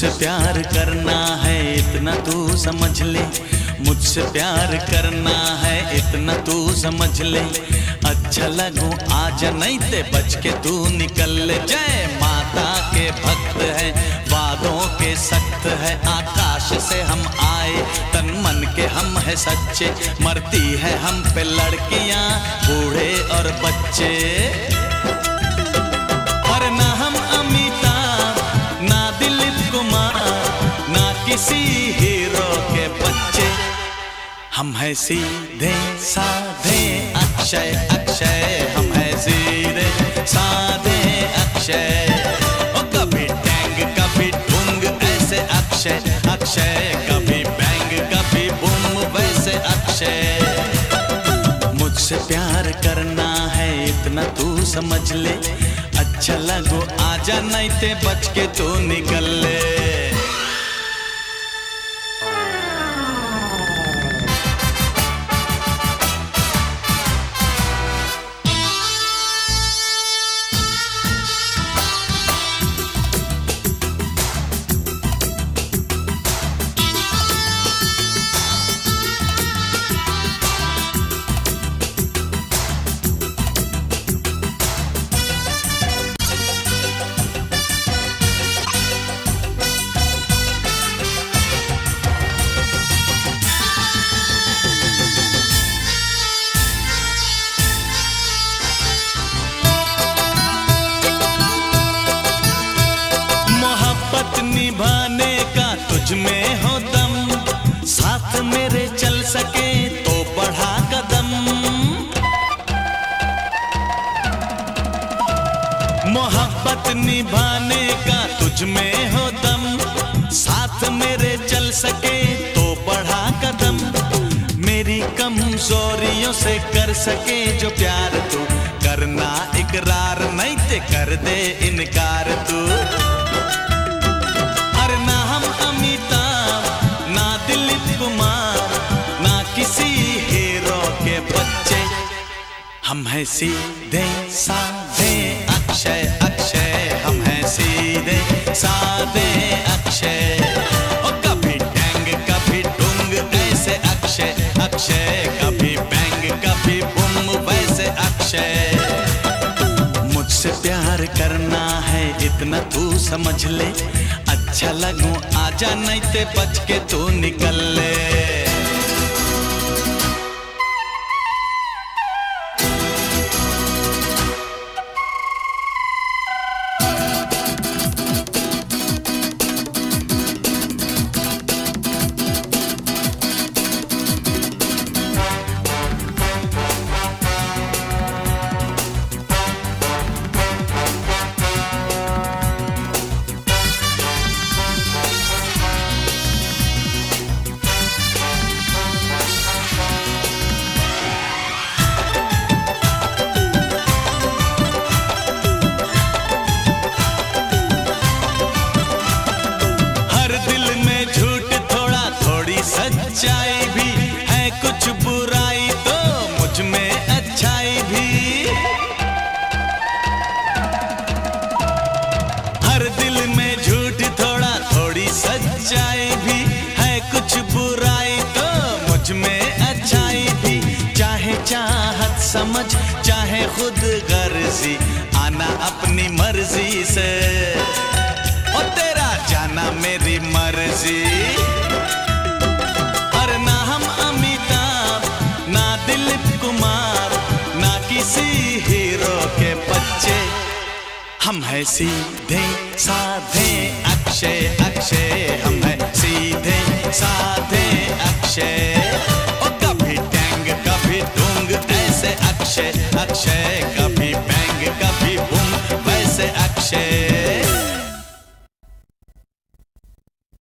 मुझसे प्यार करना है, इतना तू समझ ले। मुझसे प्यार करना है, इतना तू समझ ले। अच्छा लगू आज नहीं ते, बच के तू निकल ले। जय माता के भक्त है, वादों के सख्त है। आकाश से हम आए, तन मन के हम है सच्चे। मरती है हम पे लड़कियाँ, बूढ़े और बच्चे। किसी हीरो के बच्चे। हम हैं सीधे साधे, अक्षय अक्षय, हम हैं सीधे साधे, अक्षय ओ कभी टैंग, कभी ढूंग, ऐसे अक्षय अक्षय, कभी बैंग, कभी बूम, वैसे अक्षय। मुझसे प्यार करना है, इतना तू समझ ले। अच्छा लगो, आजा, नहीं ते बच के तू निकल ले। तुझ में हो दम। साथ मेरे चल सके तो बढ़ा कदम। मेरी कमजोरियों से कर सके जो प्यार तू। करना इकरार नहीं ते कर दे इनकार तू। अरे ना हम अमिताभ ना दिलीप कुमार, ना किसी हीरो के बच्चे। हम हैं सीधे साधे अक्षय। है इतना तू समझ ले अच्छा लगू, आजा नहीं ते बच के तू निकल ले। सच्चाई भी है कुछ बुराई तो मुझमें अच्छाई भी। हर दिल में झूठ थोड़ा थोड़ी सच्चाई भी है कुछ बुराई तो मुझमें अच्छाई भी। चाहे चाहत समझ, चाहे खुद गर्जी, आना अपनी मर्ज़ी से। हम हैं सीधे साधे अक्षय अक्षय हम हैं सीधे साधे अक्षय।